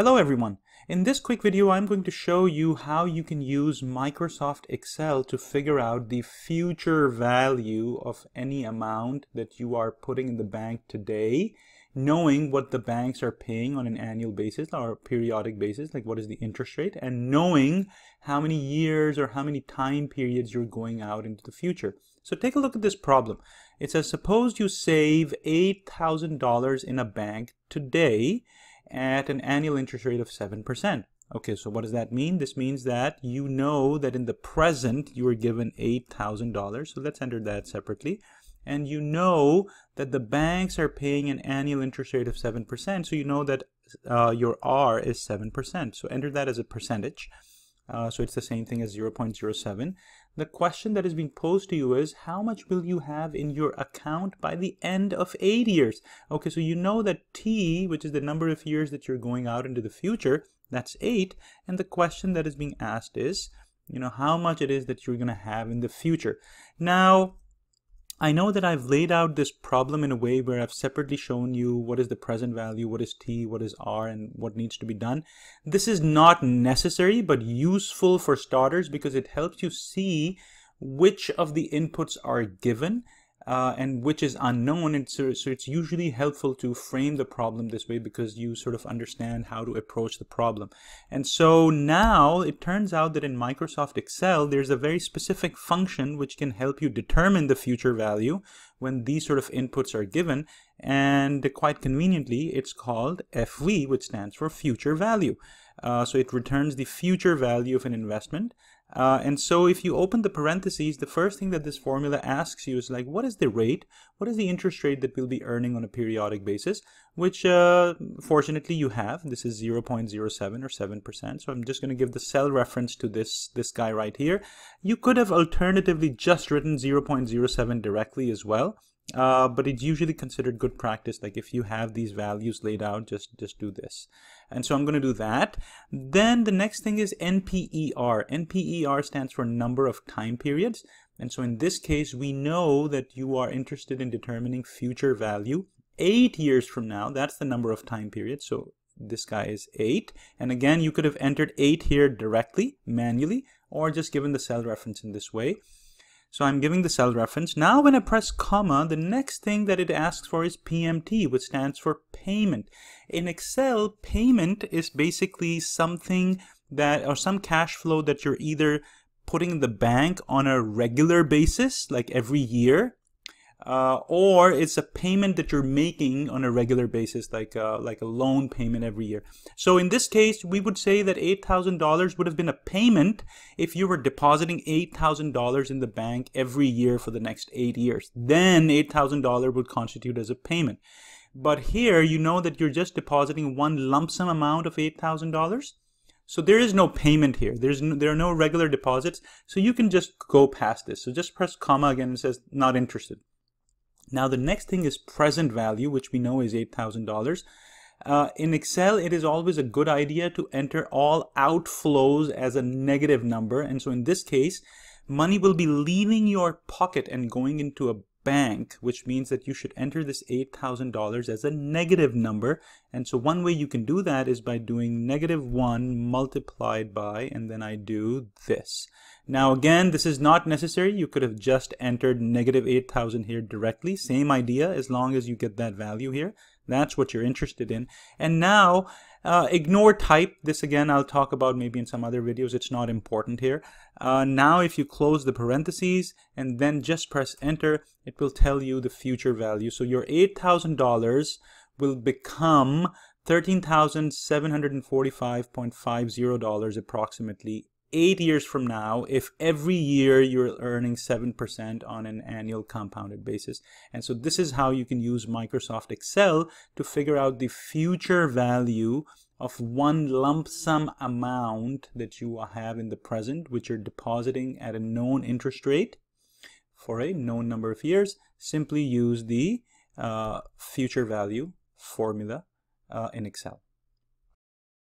Hello everyone. In this quick video I'm going to show you how you can use Microsoft Excel to figure out the future value of any amount that you are putting in the bank today knowing what the banks are paying on an annual basis or periodic basis like what is the interest rate and knowing how many years or how many time periods you're going out into the future. So take a look at this problem. It says suppose you save $8,000 in a bank today at an annual interest rate of 7%. Okay, so what does that mean? This means that you know that in the present you are given $8,000. So let's enter that separately. And you know that the banks are paying an annual interest rate of 7%. So you know that uh, your R is 7%. So enter that as a percentage. Uh, so it's the same thing as 0.07. The question that is being posed to you is how much will you have in your account by the end of eight years? Okay, so you know that T, which is the number of years that you're going out into the future, that's eight. And the question that is being asked is, you know, how much it is that you're going to have in the future. Now, I know that I've laid out this problem in a way where I've separately shown you what is the present value, what is t, what is r, and what needs to be done. This is not necessary but useful for starters because it helps you see which of the inputs are given uh, and which is unknown. And so, so it's usually helpful to frame the problem this way because you sort of understand how to approach the problem. And so now it turns out that in Microsoft Excel, there's a very specific function which can help you determine the future value when these sort of inputs are given. And quite conveniently, it's called FV, which stands for future value. Uh, so it returns the future value of an investment. Uh, and so if you open the parentheses, the first thing that this formula asks you is like, what is the rate? What is the interest rate that we'll be earning on a periodic basis? Which uh, fortunately you have. This is 0.07 or 7%. So I'm just going to give the cell reference to this, this guy right here. You could have alternatively just written 0.07 directly as well. Uh, but it's usually considered good practice. Like if you have these values laid out, just, just do this. And so I'm going to do that. Then the next thing is NPER. NPER stands for number of time periods. And so in this case, we know that you are interested in determining future value. Eight years from now, that's the number of time periods. So this guy is 8. And again, you could have entered 8 here directly, manually, or just given the cell reference in this way. So I'm giving the cell reference. Now when I press comma, the next thing that it asks for is PMT, which stands for payment. In Excel, payment is basically something that, or some cash flow that you're either putting in the bank on a regular basis, like every year, uh, or it's a payment that you're making on a regular basis, like a, uh, like a loan payment every year. So in this case, we would say that $8,000 would have been a payment if you were depositing $8,000 in the bank every year for the next eight years. Then $8,000 would constitute as a payment. But here, you know that you're just depositing one lump sum amount of $8,000. So there is no payment here. There's no, there are no regular deposits. So you can just go past this. So just press comma again and says not interested. Now the next thing is present value, which we know is $8,000. Uh, in Excel, it is always a good idea to enter all outflows as a negative number. And so in this case, money will be leaving your pocket and going into a bank, which means that you should enter this $8,000 as a negative number. And so one way you can do that is by doing negative 1 multiplied by, and then I do this. Now again, this is not necessary. You could have just entered negative 8,000 here directly. Same idea as long as you get that value here. That's what you're interested in. And now, uh, ignore type. This again, I'll talk about maybe in some other videos. It's not important here. Uh, now, if you close the parentheses and then just press enter, it will tell you the future value. So your $8,000 will become $13,745.50 approximately eight years from now if every year you're earning 7% on an annual compounded basis. And so this is how you can use Microsoft Excel to figure out the future value of one lump sum amount that you have in the present, which you're depositing at a known interest rate for a known number of years. Simply use the uh, future value formula uh, in Excel.